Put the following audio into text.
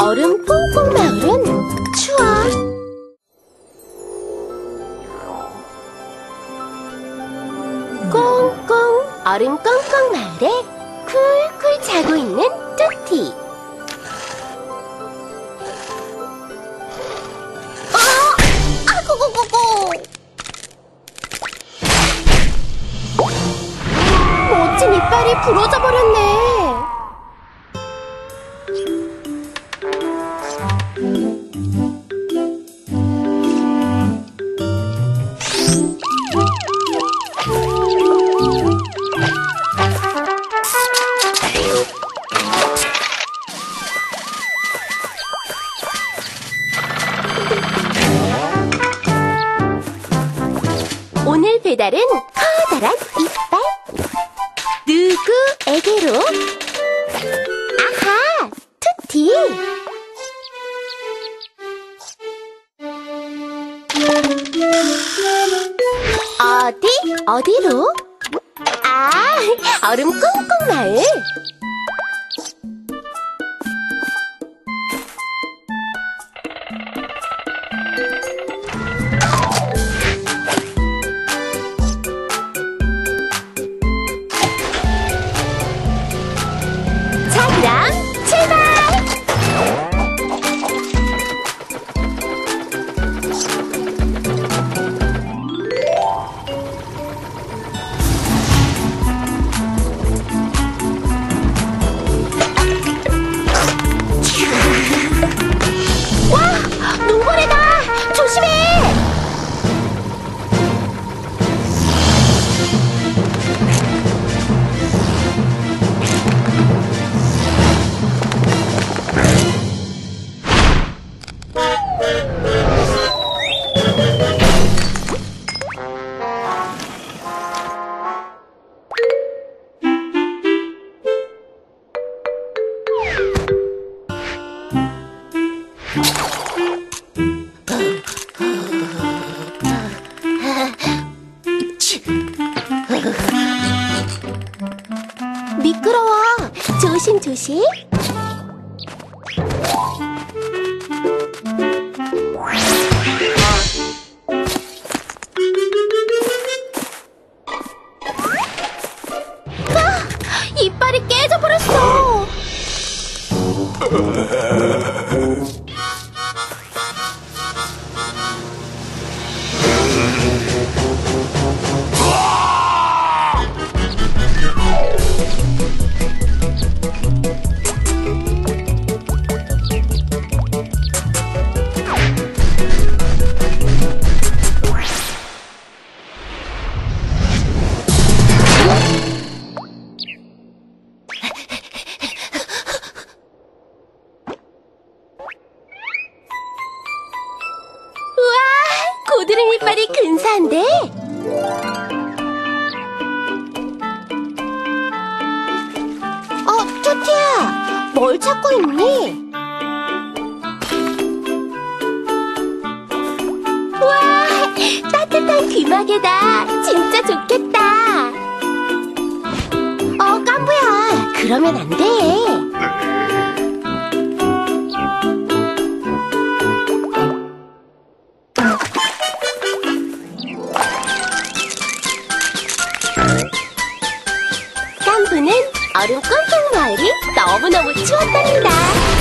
얼음 꽁꽁 마을은 추워. 꽁꽁 얼음 꽁꽁 마을에 쿨쿨 자고 있는 뚜티. 어! 아구구구구! 멋진 이빨이 부러져 버렸네. 배달은 커다란 이빨. 누구에게로? 아하, 투티. 어디, 어디로? 아, 얼음 꽁꽁 마을. 미끄러워. 조심, 조심. 아, 이빨이 깨져버렸어. 고드름 이빨이 근사한데? 어, 토티야, 뭘 찾고 있니? 우와, 따뜻한 귀마개다. 진짜 좋겠다. 어, 깜부야, 그러면 안 돼. 얼음 꽁꽁 마을이 너무너무 추웠답니다.